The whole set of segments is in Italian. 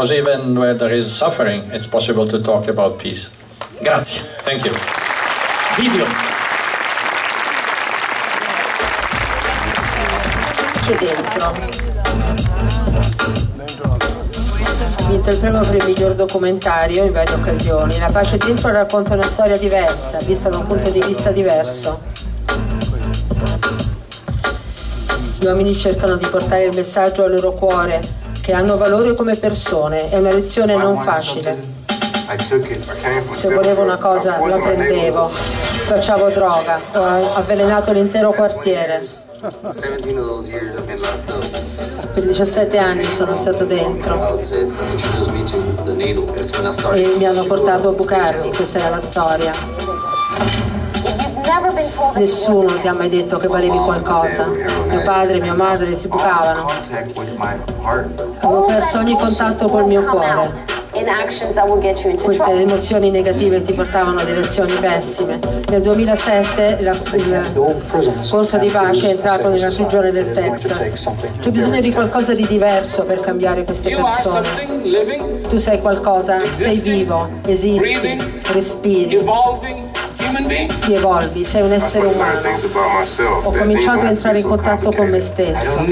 Because even where there is suffering, it's possible to talk about peace. Grazie. Thank you. Video. C'è dentro. Ha vinto il premio per il miglior documentario in varie occasioni. La pace dentro racconta una storia diversa, vista da un punto di vista diverso. Gli uomini cercano di portare il messaggio al loro cuore, che hanno valore come persone. È una lezione non facile. Se volevo una cosa la prendevo, facciavo droga, ho avvelenato l'intero quartiere. Per 17 anni sono stato dentro e mi hanno portato a bucarmi, questa era la storia. Nessuno ti ha mai detto che valevi qualcosa. Mio padre e mia madre si bucavano. Avevo perso ogni contatto col mio cuore. Queste emozioni negative ti portavano a direzioni pessime. Nel 2007 la, il corso di pace è entrato nella prigione del Texas. C'è bisogno di qualcosa di diverso per cambiare queste persone. Tu sei qualcosa, sei vivo, esisti, respiri ti evolvi, sei un essere umano. Ho cominciato a entrare in contatto con me stesso.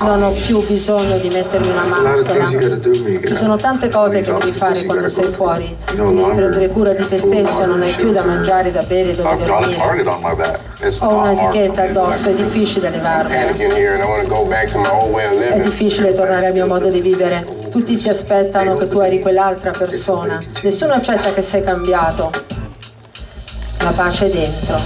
Non ho più bisogno di mettermi una maschera. Ci sono tante cose che devi fare quando sei fuori. Devi prendere cura di te stesso, non hai più da mangiare, da bere, dove dormire. Ho un'etichetta addosso, è difficile levarmela. È difficile tornare al mio modo di vivere. Tutti si aspettano che tu eri quell'altra persona. Nessuno accetta che sei cambiato la pace dentro.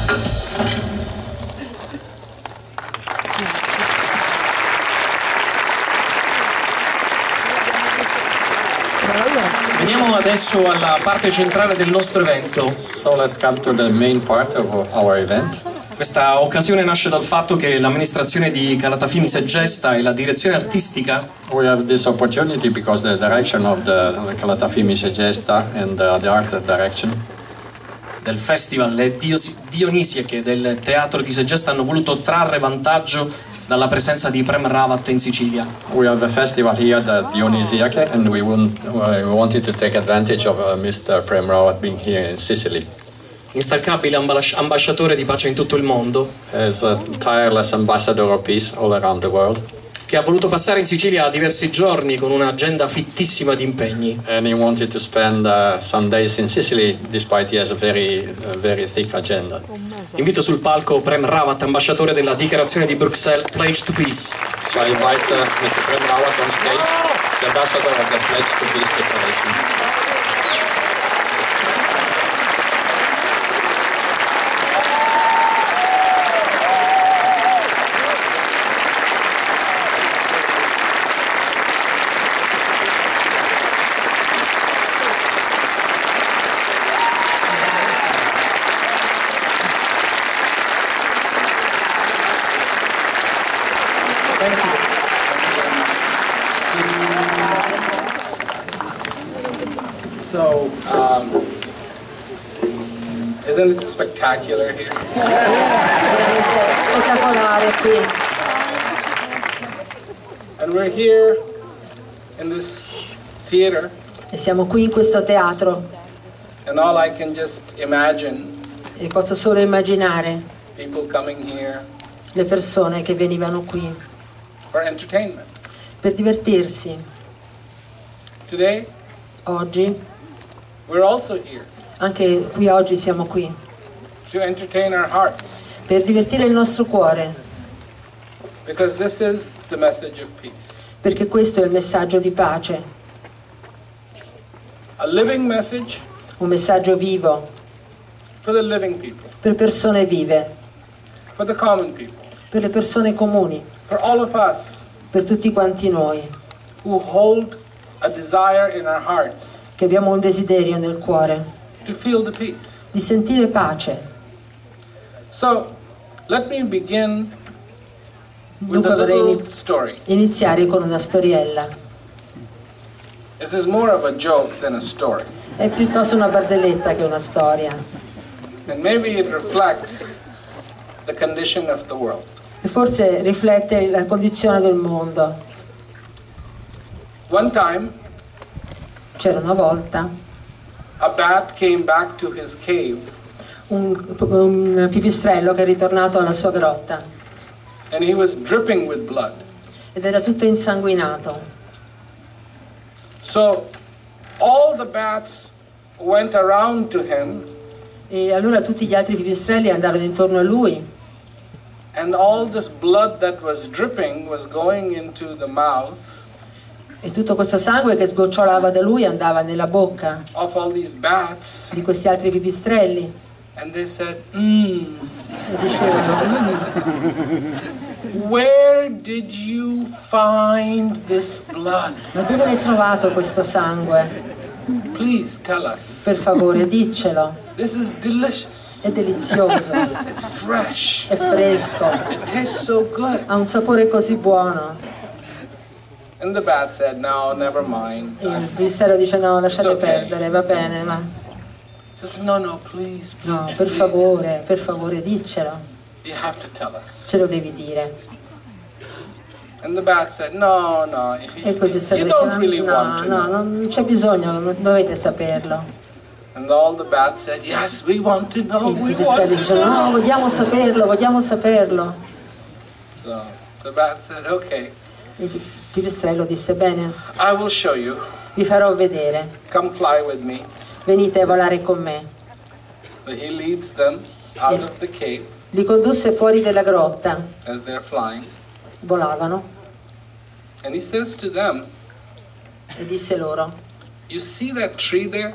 Veniamo adesso alla parte centrale del nostro evento. So let's come to the main part of our event. Questa occasione nasce dal fatto che l'amministrazione di Calatafimi Segesta e la direzione artistica We have this opportunity because the direction of the Calatafimi Segesta and uh, the art direction del festival Dionisiache del teatro di Segesta hanno voluto trarre vantaggio dalla presenza di Prem Rawat in Sicilia. We have a festival here, the Dionysiaca, and we, want, we wanted to take advantage of uh, Mr. Prem Rawat being here in Sicily. Instancabile ambas- ambasciatore di pace in tutto il mondo, As a tireless ambassador of peace all around the world, che ha voluto passare in Sicilia diversi giorni con un'agenda fittissima di impegni. and he wanted to spend uh, some days in Sicily, despite he has a very, uh, very thick agenda. Invito sul palco Prem Rawat, ambasciatore della dichiarazione di Bruxelles Pledge to Peace. So I invite uh, Mr. Prem Rawat on stage, the ambassador of the Pledge to Peace Declaration. So, um, isn't it spectacular here? Veramente spettacolare qui. And we're here in this theater, E siamo qui in questo teatro and all I can just imagine e posso solo immaginare people coming here le persone che venivano qui for entertainment. per divertirsi. Today, Oggi, we're also here anche qui oggi siamo qui, to entertain our hearts per divertire il nostro cuore, because this is the message of peace. perché questo è il messaggio di pace, A living message un messaggio vivo for the living people, per persone vive, for the common people, per le persone comuni, for all of us per tutti quanti noi, who hold a desire in our hearts che abbiamo un desiderio nel cuore. to feel the peace. di sentire pace. So, let me begin with Dunque a vorrei little story. iniziare con una storiella. This is more of a joke than a story. È piuttosto una barzelletta che una storia. And maybe it reflects the condition of the world. E forse riflette la condizione del mondo. One time, C'era una volta a bat came back to his cave un, un pipistrello che è ritornato alla sua grotta. Ed era tutto insanguinato. So all the bats went around to him. E allora tutti gli altri pipistrelli andarono intorno a lui. And all this blood that was dripping was going into the mouth e tutto questo sangue che sgocciolava da lui andava nella bocca of all these bats. di questi altri pipistrelli and they said, mm, dicevano "Mm, Where did you find this blood? ma dove l'hai trovato questo sangue? Please tell us. Per favore diccelo, This is delicious. è delizioso, It's fresh. è fresco, It tastes so good. ha un sapore così buono. And the bat said, No, never mind. Il pipistrello dice no, lasciate okay. perdere, va bene, ma No, no, please, please. no, per favore, per favore diccelo, You have to tell us. ce lo devi dire. The said, No, no. E you don't diceva really no, no, non c'è bisogno, non dovete saperlo. And all the bats said, Yes, we want to E know. i We want pipistrelli to dicevano no, vogliamo saperlo, vogliamo saperlo. So the bat said, Okay, E il pipistrello disse bene, I will show you. vi farò vedere, Come fly with me. Venite a volare con me. So he leads them out of the cave Li condusse fuori della grotta, as they're flying. volavano, And he says to them, e disse loro, You see that tree there?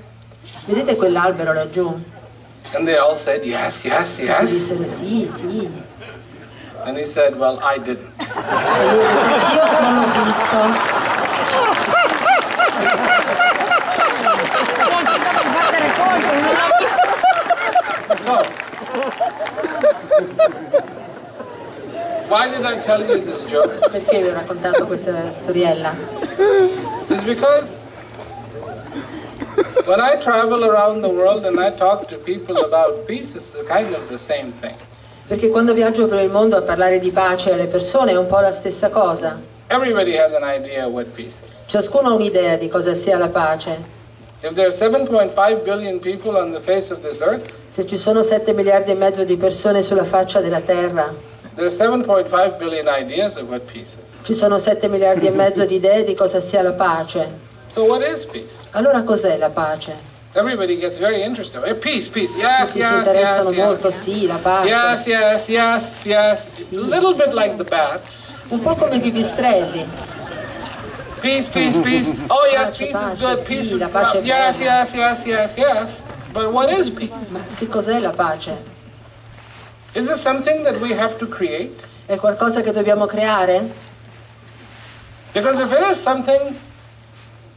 vedete quell'albero laggiù? And they all said, Yes, yes, E yes. dissero sì, sì. And he said, Well, I didn't. E lui disse, io non l'ho visto. So, why did I tell you this joke? Perché vi ho raccontato questa storiella? It's because when I travel around the world and I talk to people about peace, it's kind of the same thing. Perché quando viaggio per il mondo a parlare di pace alle persone è un po' la stessa cosa. Everybody has an idea what peace is. Ciascuno ha un'idea di cosa sia la pace. If there are 7.5 billion people on the face of this earth, Se ci sono 7 miliardi e mezzo di persone sulla faccia della Terra, there are 7.5 billion ideas of what peace is. ci sono 7 miliardi e mezzo di idee di cosa sia la pace. So what is peace? Allora cos'è la pace? Everybody gets very interested. Hey, peace, peace. Yes, Tutti si yes, interessano yes, molto, yes. sì, la pace. Yes, yes, yes, yes. A little bit like the bats. Un po' come i pipistrelli. Peace, peace, peace. Oh yes, Pace, peace is good. sì, Peace is good. Yes, yes, yes, yes, yes. But what is peace? Ma che cos'è la pace? Is this something that we have to create? È qualcosa che dobbiamo creare? ¿eh? Because if it is something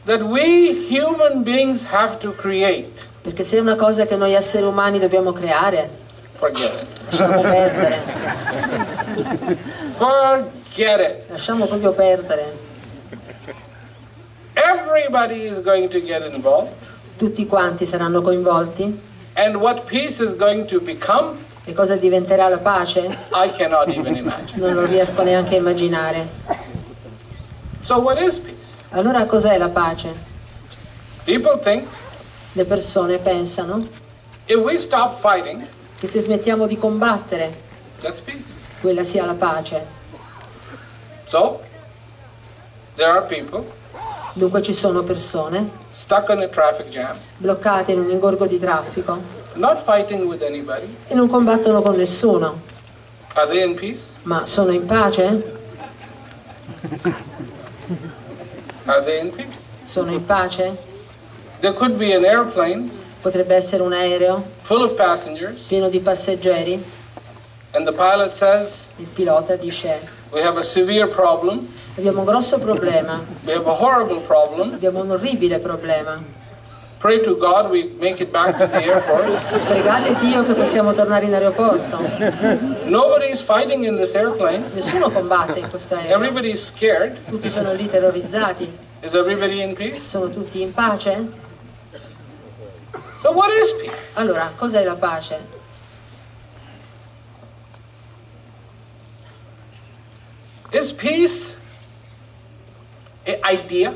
that we human beings have to create, Perché se è una cosa che noi esseri umani dobbiamo creare, ¿eh? forget it. lasciamo perdere. ¿eh? Forget it. Lasciamo proprio perdere. Everybody is going to get involved. Tutti quanti saranno coinvolti? And what peace is going to become, E cosa diventerà la pace? I cannot even imagine. Non lo riesco neanche a immaginare. So, what is peace? Allora cos'è la pace? People think Le persone pensano if we stop fighting, che se smettiamo di combattere, that's peace. quella sia la pace. So, there are people Dunque ci sono persone jam, bloccate in un ingorgo di traffico anybody. e non combattono con nessuno. Ma sono in pace? Sono in pace? There could be an airplane Potrebbe essere un aereo pieno di passeggeri. says, Il pilota dice problem, abbiamo un grosso problema, we have a horrible problem. abbiamo un orribile problema. Pray to God we make it back to the airport. Pregate Dio che possiamo tornare in aeroporto. Nobody is fighting in this airplane, Nessuno combatte in questo aereo. everybody is scared. Tutti sono lì terrorizzati. Is everybody in peace? Sono tutti in pace? So, what is peace? Allora, cos'è la pace? Is peace idea?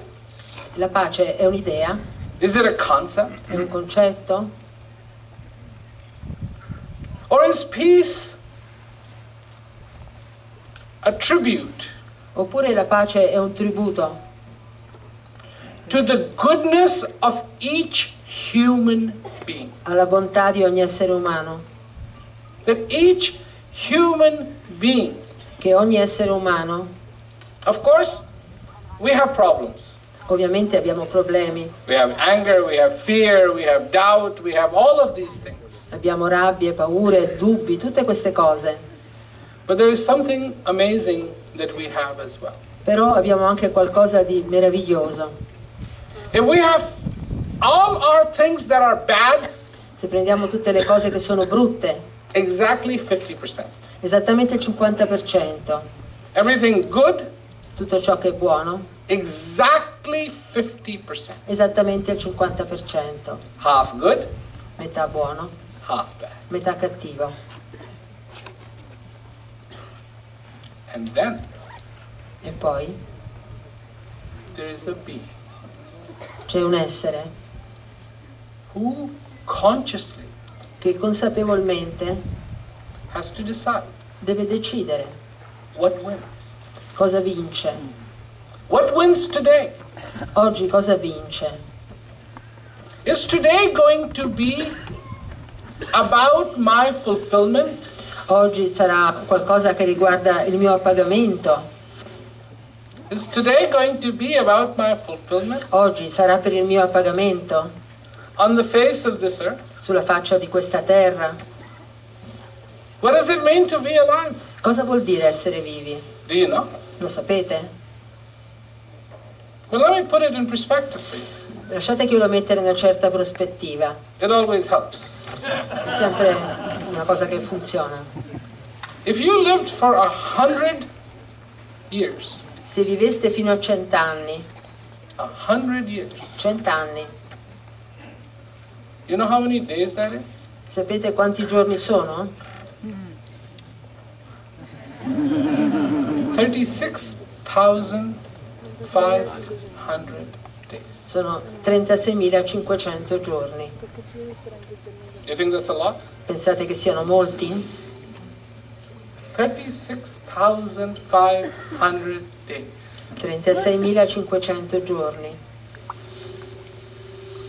La pace è un'idea? Is it a concept? È un concetto? Or is peace a tribute Oppure la pace è un tributo to the goodness of each human being? alla bontà di ogni essere umano? That each human being, Che ogni essere umano, of course, we have problems. ovviamente abbiamo problemi, We have anger, we have fear, we have doubt, we have all of these things. abbiamo rabbie, paure, dubbi, tutte queste cose. But there is something amazing that we have as well. Però abbiamo anche qualcosa di meraviglioso. If we have all our things that are bad, Se prendiamo tutte le cose che sono brutte, exactly 50%. esattamente il 50%. Everything good, Tutto ciò che è buono, exactly 50%. esattamente il 50%. Half good, Metà buono, half bad. metà cattivo. And then E poi there is a being c'è un essere who consciously che consapevolmente has to decide deve decidere what wins. Cosa vince. What wins today? Oggi cosa vince? Is today going to be about my fulfillment? Oggi sarà qualcosa che riguarda il mio appagamento. Is today going to be about my fulfillment Oggi sarà per il mio appagamento on the face of this earth? sulla faccia di questa terra. What does it mean to be alive? Cosa vuol dire essere vivi? Do you know? Lo sapete? Well, let me put it in perspective for you. Lasciate che io lo metta in una certa prospettiva. It always helps. È sempre una cosa che funziona. If you lived for a hundred years, Se viveste fino a cent'anni, a hundred years, cent'anni, you know how many days that is? sapete quanti giorni sono? 36,500 days. Sono 36.500 giorni. You think that's a lot? Pensate che siano molti? 36,500 days. 36.500 giorni.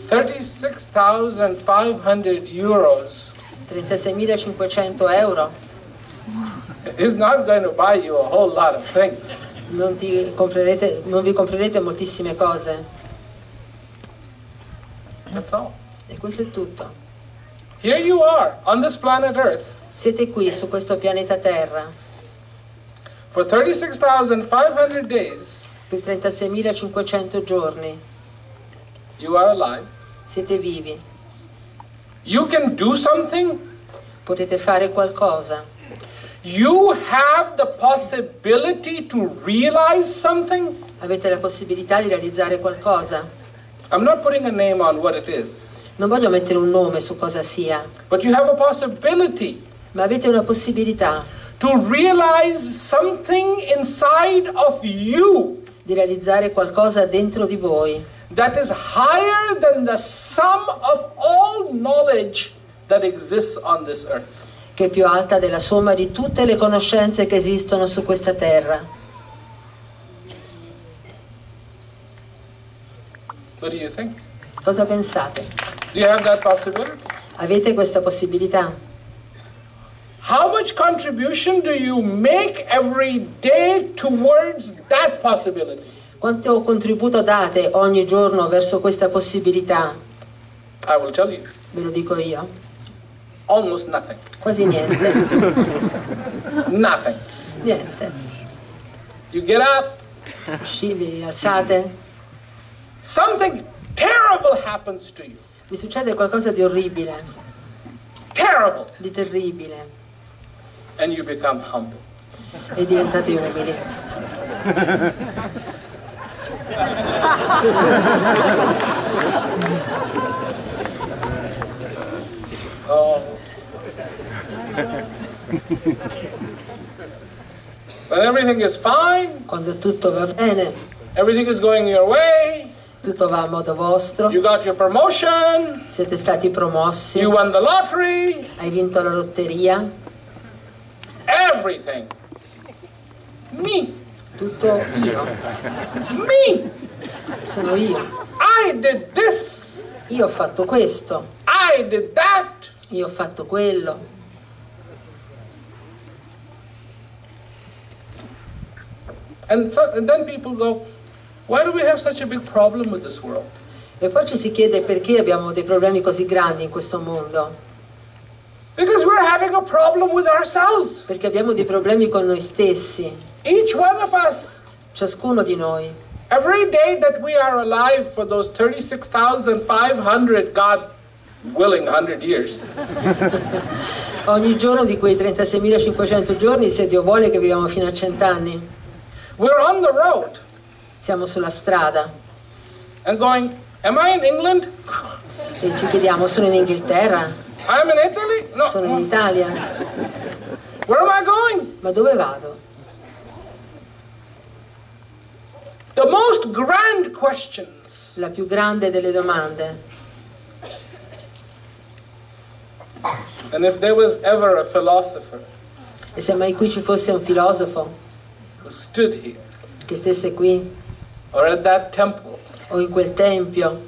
36,500 euros 36.500 euro is not going to buy you a whole lot of things. non, ti comprerete, non vi comprerete moltissime cose. That's all. E questo è tutto. Here you are on this planet Earth Siete qui su questo pianeta Terra for 36,500 days. per 36.500 giorni. You are alive. Siete vivi. You can do something. Potete fare qualcosa. You have the possibility to realize something. Avete la possibilità di realizzare qualcosa. I'm not putting a name on what it is, Non voglio mettere un nome su cosa sia, but you have a possibility ma avete una possibilità to realize something inside of you di realizzare qualcosa dentro di voi that is higher than the sum of all knowledge that exists on this earth. Che è più alta della somma di tutte le conoscenze che esistono su questa terra. Cosa pensate? Avete questa possibilità? How much contribution do you make every day towards that possibility? Quanto contributo date ogni giorno verso questa possibilità? I will tell you, Ve lo dico io. Almost nothing. Quasi niente. Nothing. niente. You get up, Usci, vi alzate, something terrible happens to you. vi succede qualcosa di orribile, Terrible. di terribile And you become humble. e diventate umili. Oh. when everything is fine, Quando tutto va bene, everything is going your way, Tutto va a modo vostro. You got your promotion. Siete stati promossi. You won the lottery. Hai vinto la lotteria. Everything. Me. Tutto io. Me. Sono io. I did this. Io ho fatto questo. I did that. Io ho fatto quello. And, so, and then people go, why do we have such a big problem with this world? E poi ci si chiede perché abbiamo dei problemi così grandi in questo mondo. Because we're having a problem with ourselves. Perché abbiamo dei problemi con noi stessi, Each one of us. ciascuno di noi. Every day that we are alive for those 36,500, God willing, 100 years, Ogni giorno di quei 36.500 giorni, se Dio vuole che viviamo fino a cent'anni, we're on the road siamo sulla strada and going, Am I in England? e ci chiediamo, sono in Inghilterra? I'm in Italy? No. Sono in Italia? Where am I going? Ma dove vado? The most grand questions La più grande delle domande. And if there was ever a philosopher E se mai qui ci fosse un filosofo che stesse qui or at that temple, o in quel tempio,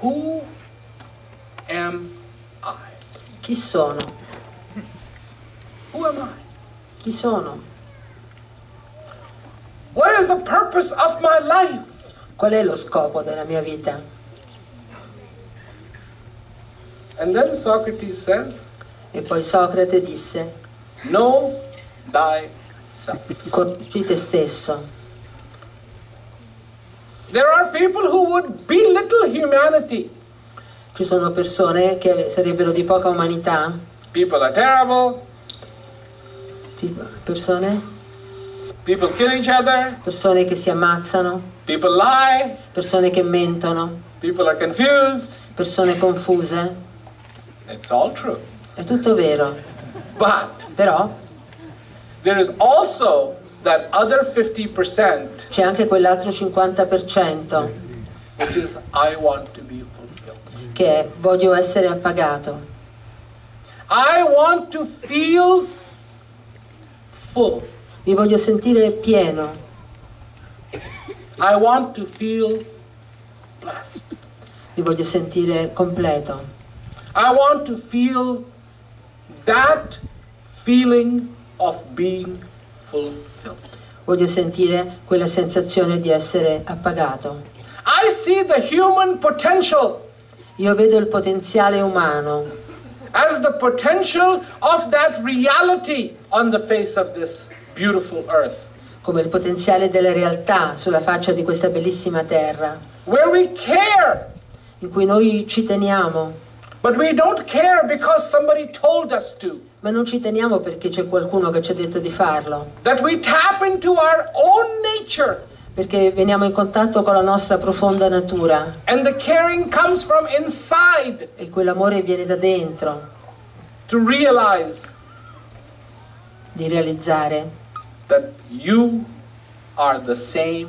who am I? chi sono? Who am I? Chi sono? What is the purpose of my life? Qual è lo scopo della mia vita? And then Socrates says, E poi Socrate disse, Know thyself. conosci te stesso. There are people who would belittle humanity. Ci sono persone che sarebbero di poca umanità, People are terrible, Pi- persone, people kill each other, persone che si ammazzano, people lie, persone che mentono, people are confused. persone confuse. It's all true. È tutto vero, But però there is also that other 50% c'è anche quell'altro 50% which is I want to be fulfilled. che è voglio essere appagato, I want to feel full. mi voglio sentire pieno, I want to feel blessed. mi voglio sentire completo, I want to feel that feeling of being fulfilled. voglio sentire quella sensazione di essere appagato. I see the human potential Io vedo il potenziale umano as the potential of that reality on the face of this beautiful earth, come il potenziale della realtà sulla faccia di questa bellissima terra, where we care, in cui noi ci teniamo, but we don't care because somebody told us to. ma non ci teniamo perché c'è qualcuno che ci ha detto di farlo, That we tap into our own nature, perché veniamo in contatto con la nostra profonda natura and the caring comes from inside e quell'amore viene da dentro, to realize di realizzare that you are the same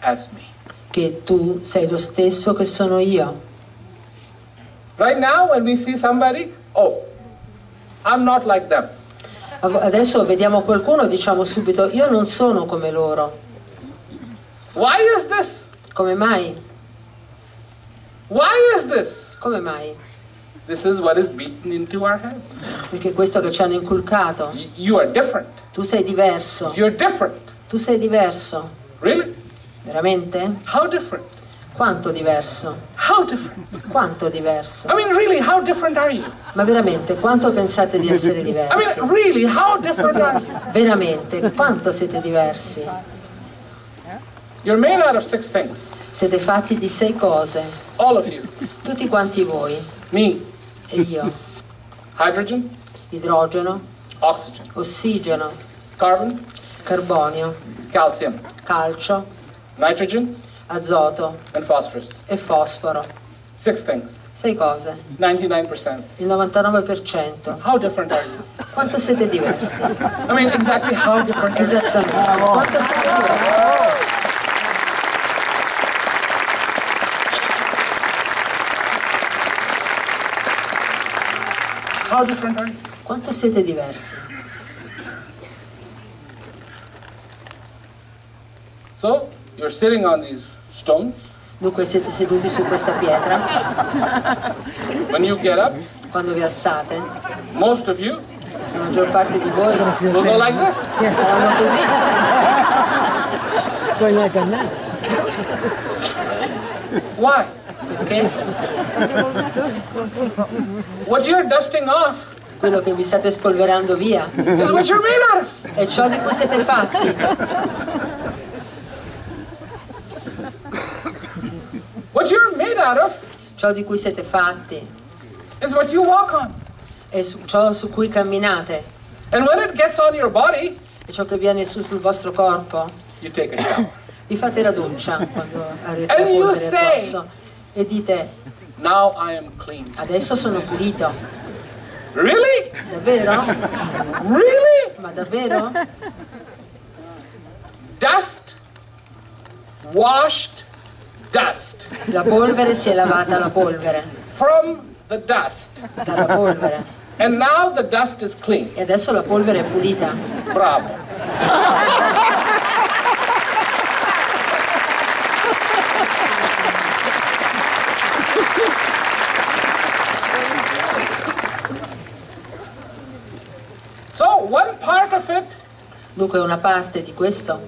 as me. che tu sei lo stesso che sono io. Right now, when we see somebody, oh, I'm not like them. Adesso vediamo qualcuno e diciamo subito io non sono come loro. Why is this? Come mai? Why is this? Come mai? This is what is beaten into our heads. Perché questo che ci hanno inculcato. You are different. Tu sei diverso. You're different. Tu sei diverso. Really? Veramente? How different? Quanto diverso? How different? Quanto diverso? I mean, really, how different are you? Ma veramente, quanto pensate di essere I diversi? mean, really, how different are you? Veramente, quanto siete diversi? You're made out of six things. Siete fatti di sei cose, All of you. tutti quanti voi Me. e io. Hydrogen, Idrogeno, oxygen, ossigeno, carbon, carbonio, calcium, calcio, nitrogen, azoto e fosforo. Sei cose. Il 99%. How different are you? Quanto siete diversi? I mean, exactly how different are Esattamente. Quanto siete diversi? Quanto siete diversi? So, you're sitting on these stones. Dunque siete seduti su questa pietra, When you get up, quando vi alzate, most of you la maggior parte di voi will go like this. saranno così. Going like a nut. Why? Perché What you're dusting off quello che vi state spolverando via is what you're made out of. è ciò di cui siete fatti. What you're made out of Ciò di cui siete fatti is what you walk on. è ciò su cui camminate. And when it gets on your body, E ciò che viene su sul vostro corpo. you take a shower. Vi fate la doccia quando avete And la polvere addosso. E dite, Now I am clean. adesso sono pulito. Really? Davvero? Really? Ma davvero? Dust washed dust La polvere si è lavata la polvere, from the dust. dalla polvere. And now the dust is clean. E adesso la polvere è pulita. Bravo. So one part of it Dunque una parte di questo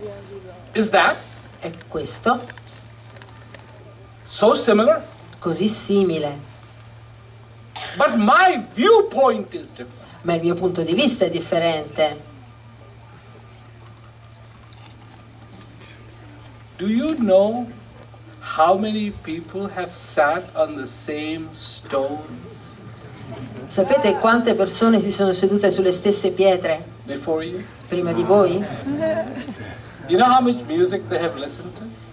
is that è questo, so similar, così simile. but my viewpoint is different. Ma il mio punto di vista è differente. Do you know how many people have sat on the same stones Sapete quante persone si sono sedute sulle stesse pietre before you? prima di voi? You know how much music they have listened to?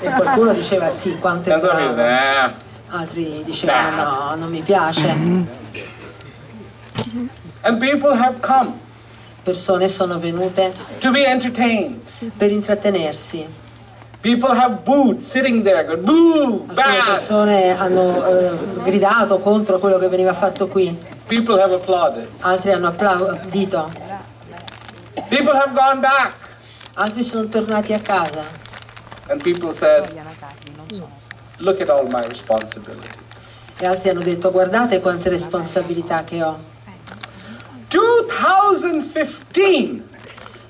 E qualcuno diceva sì, quanto è bravo. Altri dicevano no, non mi piace. And people have come Persone sono venute to be entertained. per intrattenersi. People have booed, sitting there, boo, bad. persone hanno eh, gridato contro quello che veniva fatto qui, People have applauded. altri hanno applaudito, People have gone back. altri sono tornati a casa And people said, look at all my responsibilities. e altri hanno detto guardate quante responsabilità che ho. 2015,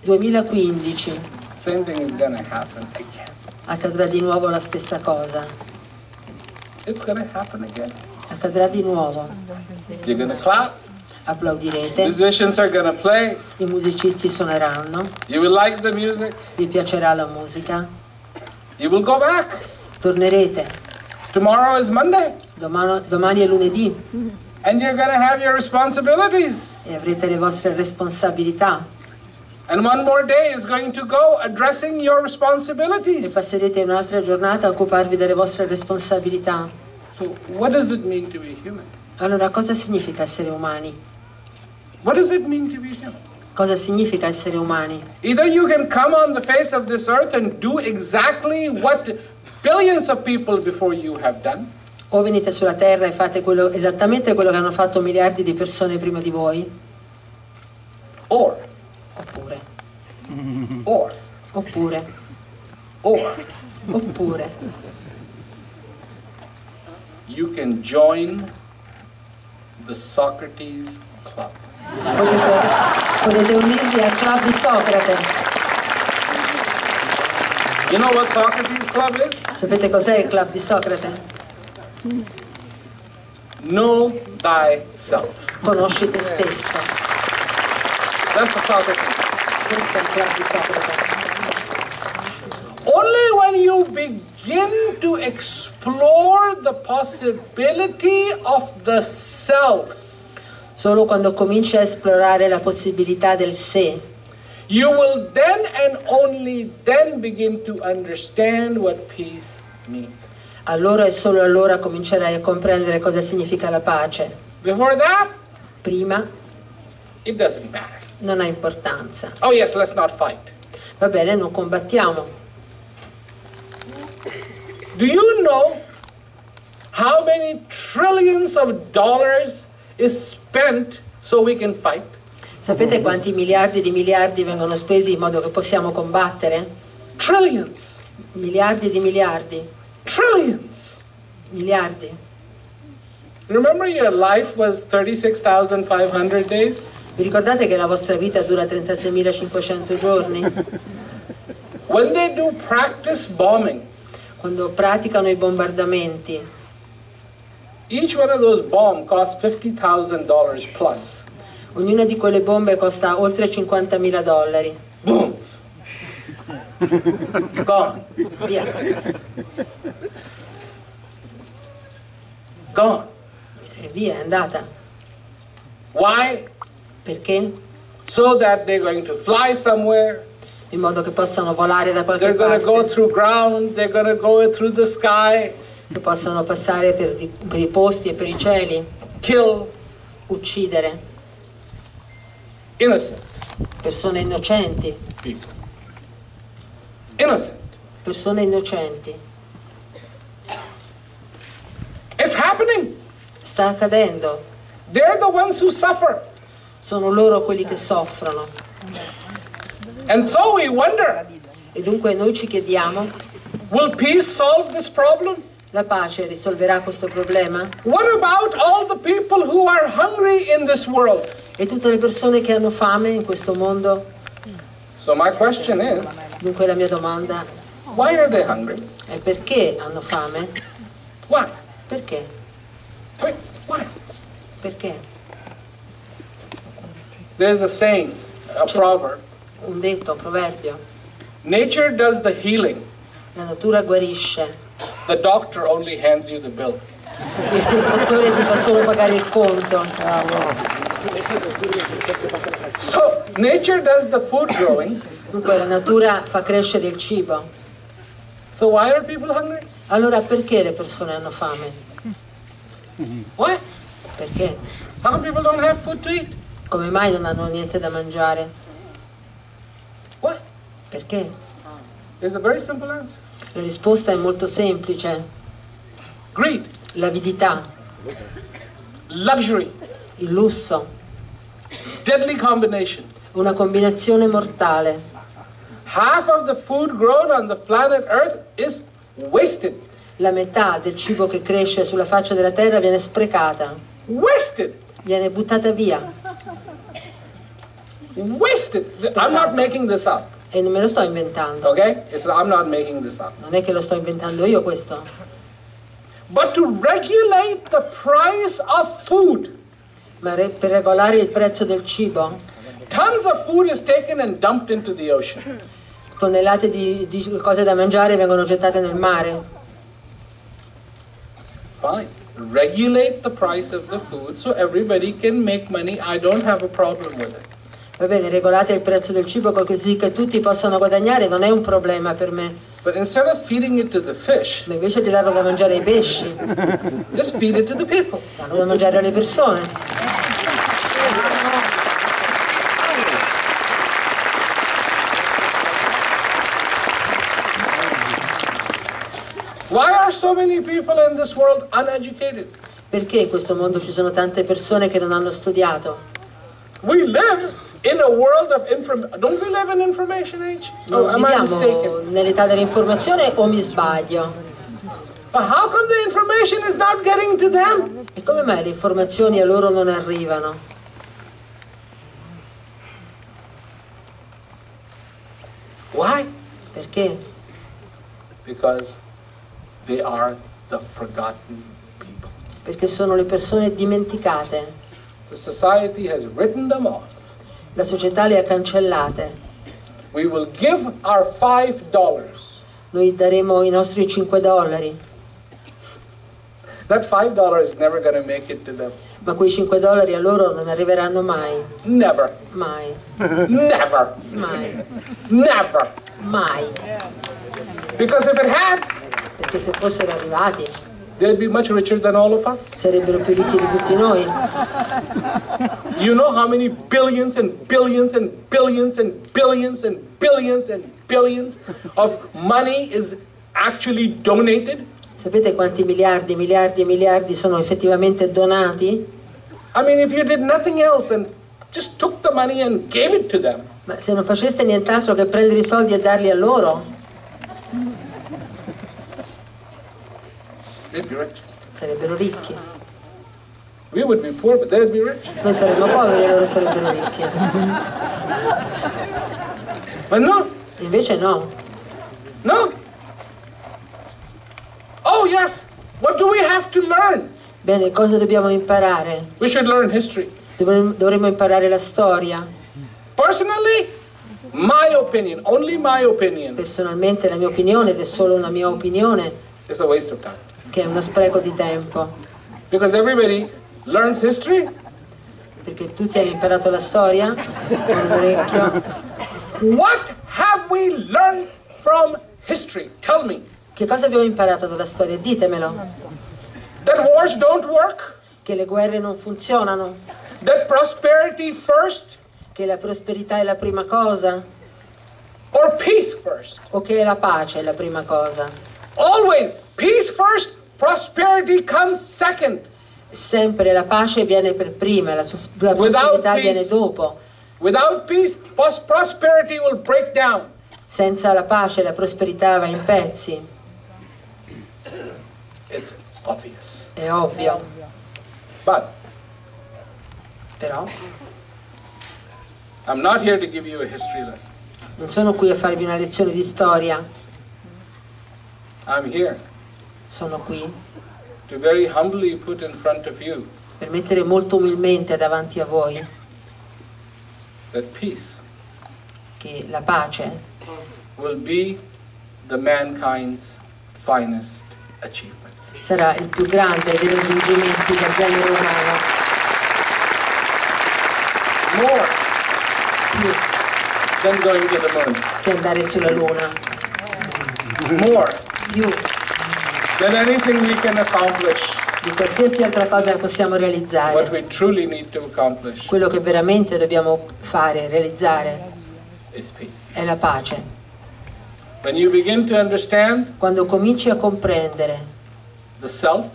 2015 same thing is going to happen again. accadrà di nuovo la stessa cosa, It's going to happen again. accadrà di nuovo. You're going to clap. Applaudirete, Musicians are going to play. i musicisti suoneranno, You will like the music. vi piacerà la musica, You will go back. tornerete. Tomorrow is Monday. Domani, domani è lunedì And you're going to have your responsibilities. e avrete le vostre responsabilità And one more day is going to go addressing your responsibilities. e passerete un'altra giornata a occuparvi delle vostre responsabilità. So, what does it mean to be human? Allora cosa significa essere umani? What does it mean to be human? Cosa significa essere umani? Either you can come on the face of this earth and do exactly what billions of people before you have done, O venite sulla terra e fate quello- esattamente quello che hanno fatto miliardi di persone prima di voi, or, oppure, or, oppure, or. Oppure. You can join the Socrates Club. Potete, unirvi al club di Socrate. You know what Socrates Club is? Sapete cos'è il club di Socrate? Know thyself. Conosci te stesso. That's the Socrates. Questo è il club di Socrate. Only when you begin to explore the possibility of the self Solo quando cominci a esplorare la possibilità del se, you will then and only then begin to understand what peace means. allora e solo allora comincerai a comprendere cosa significa la pace. Before that, Prima it doesn't matter. non ha importanza. Oh, yes, let's not fight. Va bene, non combattiamo. Do you know how many trillions of dollars is spent so we can fight? Sapete quanti miliardi di miliardi vengono spesi in modo che possiamo combattere? Trillions. Miliardi di miliardi. Trillions. Miliardi. Remember your life was 36,500 days? Vi ricordate che la vostra vita dura 36.500 giorni? When they do practice bombing, Quando praticano i bombardamenti, each one of those bombs costs $50,000 plus. ognuna di quelle bombe costa oltre 50.000 dollari. Boom. Gone. Via. Gone. E via, è andata. Why? Perché? So that they're going to fly somewhere, In modo che possano volare da qualche they're going to go parte, through ground, they're going to go through the sky, che possano passare per, di- per i posti e per i cieli, kill uccidere innocent persone innocenti, people. Innocent. persone innocenti. It's happening. Sta accadendo. They're the ones who suffer. Sono loro quelli che soffrono. And so we wonder E dunque noi ci chiediamo, will peace solve this problem? La pace risolverà questo problema? E tutte le persone che hanno fame in questo mondo? So, is Dunque la mia domanda è perché hanno fame? Why? Perché? Wait, why? Perché? There's a saying, a proverb Un detto, un proverbio. nature does the healing, La natura guarisce, the doctor only hands you the bill. il dottore ti fa solo pagare il conto. So, nature does the food growing. Dunque la natura fa crescere il cibo. So, why are people hungry? Allora perché le persone hanno fame? Why? Perché? How come people don't have food to eat? Come mai non hanno niente da mangiare? Why? Perché? There's a very simple answer La risposta è molto semplice. greed, L'avidità, luxury, il lusso, deadly combination. una combinazione mortale. Half of the food grown on the planet Earth is wasted. La metà del cibo che cresce sulla faccia della terra viene sprecata, Wasted. viene buttata via. Wasted. I'm not making this up. E non me lo sto inventando. Okay? It's, I'm not making this up. Non è che lo sto inventando io questo. But to regulate the price of food, Ma re- per regolare il prezzo del cibo, tons of food is taken and dumped into the ocean. tonnellate di, di cose da mangiare vengono gettate nel mare. Fine. Regulate the price of the food so everybody can make money. I don't have a problem with it. Va bene, regolate il prezzo del cibo così che tutti possano guadagnare, non è un problema per me. But instead of feeding it to the fish, Ma invece di darlo da mangiare ai pesci, just feed it to the people. darlo da mangiare alle persone. Why are so many people in this world uneducated? Perché in questo mondo ci sono tante persone che non hanno studiato? We live in a world of information. Don't we live in information age? No, am I Viviamo mistaken? nell'età dell'informazione o mi sbaglio? But how come the information is not getting to them? E come mai le informazioni a loro non arrivano? Why? Perché? Because they are the forgotten people. Perché sono le persone dimenticate. The society has written them off. La società le ha cancellate. We will give our five dollars. Noi daremo i nostri 5 dollari. That five is never going to make it to them. Ma quei 5 dollari a loro non arriveranno mai, Never. mai, Never. mai, Never. mai. Because if it had, Perché se fossero arrivati they'd be much richer than all of us. sarebbero più ricchi di tutti noi. You know how many billions and billions and billions and billions and billions and billions of money is actually donated? Sapete quanti miliardi, miliardi e miliardi sono effettivamente donati? I mean, if you did nothing else and just took the money and gave it to them, Ma se non faceste nient'altro che prendere i soldi e darli a loro, they'd be rich. sarebbero ricchi. We would be poor, but they'd be rich. Noi saremmo poveri e loro sarebbero ricchi. But no, Invece no. no. Oh, yes. What do we have to learn? Bene, cosa dobbiamo imparare? We should learn history. Dovremmo, dovremmo imparare la storia. Personally, my opinion, only my opinion, Personalmente la mia opinione, ed è solo una mia opinione, is a waste of time. Che è uno spreco di tempo. Because everybody learns history Perché tutti hanno imparato la storia con un orecchio. What have we learned from history? Tell me. Che cosa abbiamo imparato dalla storia? Ditemelo. That wars don't work? Che le guerre non funzionano? That prosperity first Che la prosperità è la prima cosa? or peace first? O che la pace è la prima cosa? Always peace first, prosperity comes second. Sempre la pace viene per prima, la, pros- la prosperità peace. viene dopo. Without peace, pros- prosperity will break down. Senza la pace la prosperità va in pezzi, It's obvious. è ovvio. But Però I'm not here to give you a history lesson. non sono qui a farvi una lezione di storia, I'm here sono qui to very humbly put in front of you per mettere molto umilmente davanti a voi that peace che la pace will be the mankind's finest achievement. sarà il più grande dei raggiungimenti del genere umano, More più than going to the moon. che andare sulla Luna, More più than anything we can accomplish. di qualsiasi altra cosa possiamo What realizzare. we truly need to accomplish Quello che veramente dobbiamo fare, realizzare, is peace. è la pace. When you begin to understand Quando cominci a comprendere the self,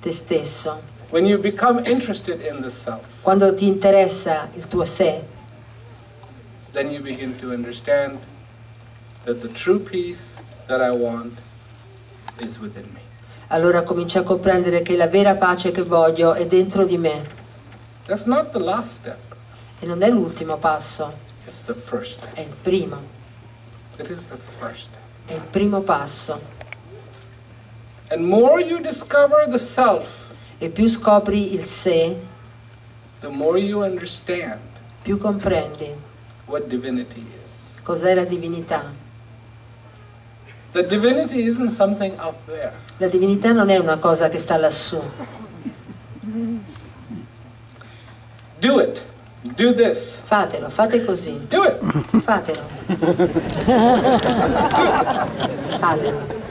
te stesso, when you become interested in the self, quando ti interessa il tuo sé, then you begin to understand that the true peace that I want is within me. Allora cominci a comprendere che la vera pace che voglio è dentro di me That's not the last step, e non è l'ultimo passo, è il primo, It is the first step. è il primo passo. And more you discover the self, E più scopri il sé, the more you understand più comprendi what divinity is. cos'è la divinità. The divinity isn't something up there. La divinità non è una cosa che sta lassù. Do it. Do this. Fatelo, fate così, Do it. fatelo. Fatelo.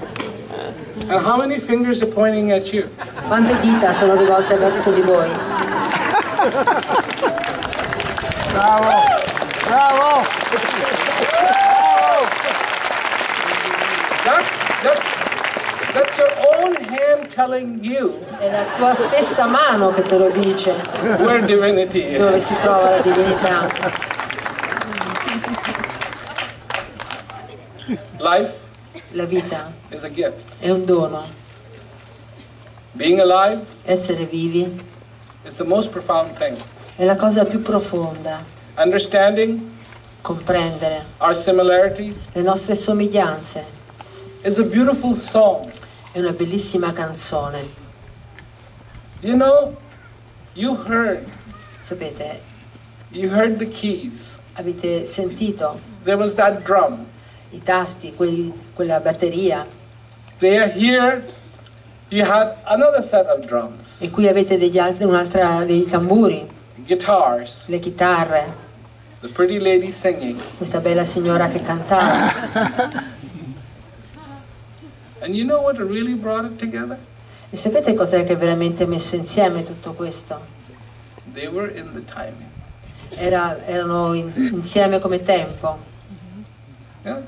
And how many fingers are pointing at you? Quante dita sono rivolte verso di voi? That's, that's, that's your own hand telling you È la tua stessa mano che te lo dice where divinity dove is. si trova la divinità. Life La vita is a gift. è un dono. Being alive Essere vivi is the most profound thing. è la cosa più profonda. Understanding Comprendere our similarity le nostre somiglianze is a beautiful song. È una bellissima canzone. You know, you heard, Sapete, you heard the keys. avete sentito There was that drum. i tasti, quei- quella batteria? They are here You had another set of drums, E qui avete degli altri, un'altra, dei tamburi, guitars, le chitarre, the pretty lady singing. questa bella signora che cantava. And you know what really brought it together? E sapete cos'è che ha veramente messo insieme tutto questo? They were in the timing. Era- erano in- insieme come tempo. Yeah,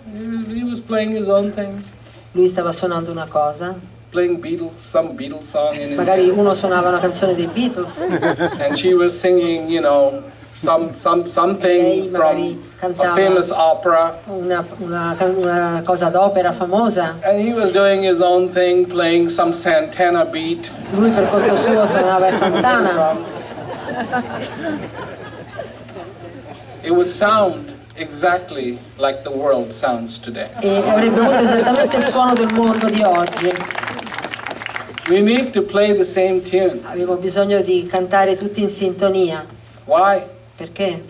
he was, playing his own thing, Lui stava suonando una cosa, playing Beatles, some Beatles song in magari uno suonava una canzone dei Beatles, and she was singing, you know, some some something from a famous opera, una, una- una cosa d'opera famosa. and he was doing his own thing, playing some Santana beat. Lui per conto suo suonava Santana. It would sound exactly like the world sounds today. e avrebbe avuto esattamente il suono del mondo di oggi. We need to play the same tune. Avevo bisogno di cantare tutti in sintonia. Why? Perché?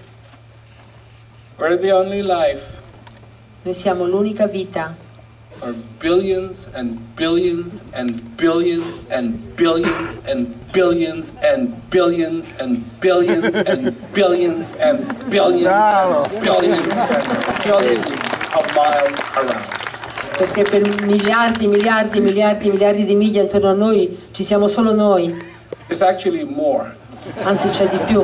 We're the only life Noi siamo l'unica vita for billions and billions and billions and billions and billions and billions and billions and billions and billions and billions and billions of miles around. perché per miliardi, miliardi, miliardi, miliardi di miglia intorno a noi ci siamo solo noi, It's actually more, anzi c'è di più.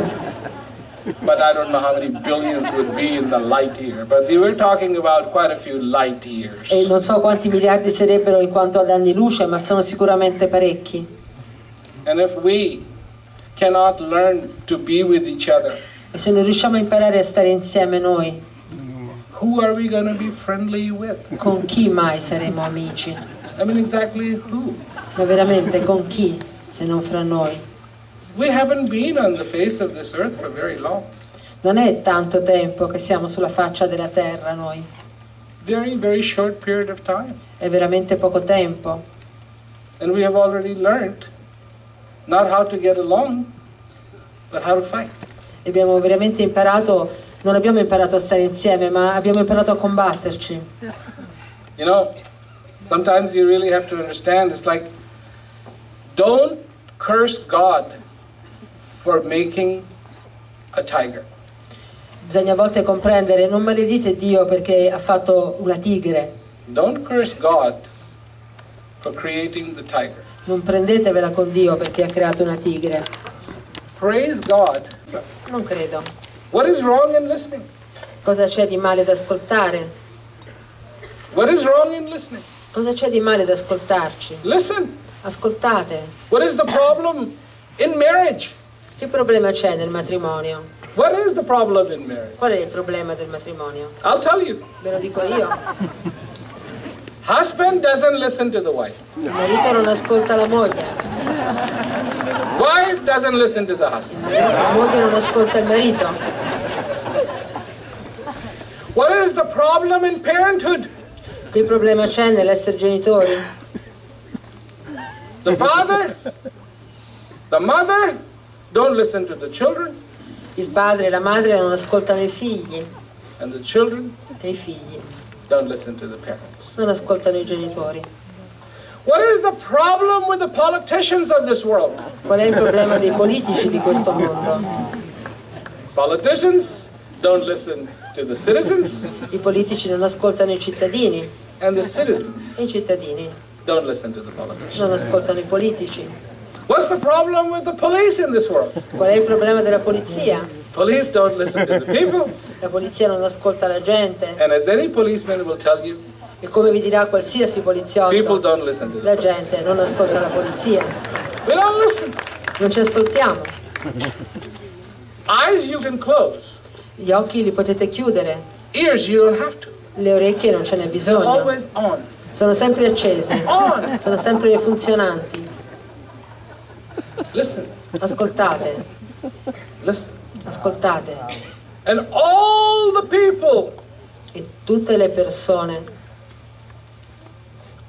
But I don't know how many billions would be in the light year. But we're talking about quite a few light years. E non so quanti miliardi sarebbero in quanto ad anni luce, ma sono sicuramente parecchi. And if we cannot learn to be with each other, E se non riusciamo a imparare a stare insieme noi, who are we going to be friendly with? con chi mai saremo amici? I mean, exactly who? Ma veramente con chi, se non fra noi? Non è tanto tempo che siamo sulla faccia della terra noi, Very, very short period of time. è veramente poco tempo. And we have already learned not how to get along, but how to fight. E abbiamo veramente imparato, non abbiamo imparato a stare insieme, ma abbiamo imparato a combatterci. You know, sometimes you really have to understand it's like, don't curse God for making a tiger. Bisogna a volte comprendere, non maledite Dio perché ha fatto una tigre, Don't curse God for creating the tiger. non prendetevela con Dio perché ha creato una tigre. Praise God. Non credo. What is wrong in listening? Cosa c'è di male ad ascoltare? What is wrong in listening? Cosa c'è di male ad ascoltarci? Listen. Ascoltate. What is the problem in marriage? Che problema c'è nel matrimonio? What is the problem in marriage? Qual è il problema del matrimonio? I'll tell you. Ve lo dico io. Husband doesn't listen to the wife. Il marito non ascolta la moglie, Wife doesn't listen to the husband. la moglie non ascolta il marito. What is the problem in parenthood? Che problema c'è nell'essere genitori? The father, the mother don't listen to the children, Il padre e la madre non ascoltano i figli and the children e i figli don't listen to the parents. non ascoltano i genitori. What is the problem with the politicians of this world? Qual è il problema dei politici di questo mondo? Politicians don't listen to the citizens, I politici non ascoltano i cittadini and the citizens e i cittadini don't listen to the politicians. non ascoltano i politici. What's the problem with the police in this world? Qual è il problema della polizia? Police don't listen to the people, La polizia non ascolta la gente and as any policeman will tell you, e come vi dirà qualsiasi people poliziotto, don't listen to la gente non ascolta la polizia. We don't listen. Non ci ascoltiamo. Eyes you can close, Gli occhi li potete chiudere, ears you don't have to. le orecchie non ce n'è bisogno. Always on. Sono sempre accese, On. sono sempre funzionanti. Listen, Ascoltate, listen. ascoltate. And all the people, E tutte le persone,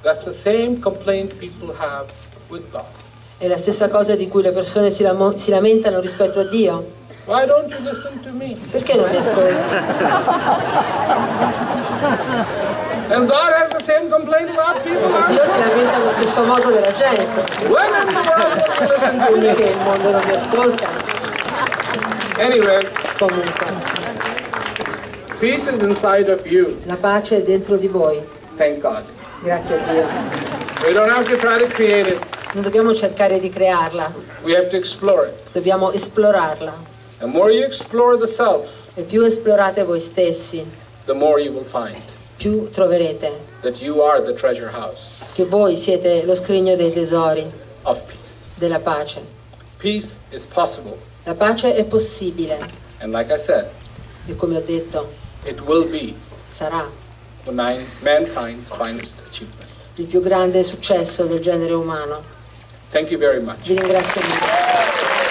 that's the same complaint people have with God. è la stessa cosa di cui le persone si, lamo- si lamentano rispetto a Dio. Why don't you listen to me? Perché non mi ascolti? And God has the same complaint about people. Dio si lamenta allo stesso modo della gente. When in the world will you listen to me? Perché il mondo non mi ascolta? Anyways, Comunque, peace is inside of you. la pace è dentro di voi. Thank God. Grazie a Dio. We don't have to try to create it. Non dobbiamo cercare di crearla, We have to explore it. dobbiamo esplorarla. The more you explore the self, E più esplorate voi stessi, the more you will find più troverete che voi siete lo scrigno dei tesori della pace. La pace è possibile like said, e come ho detto sarà il più grande successo del genere umano. Vi ringrazio molto.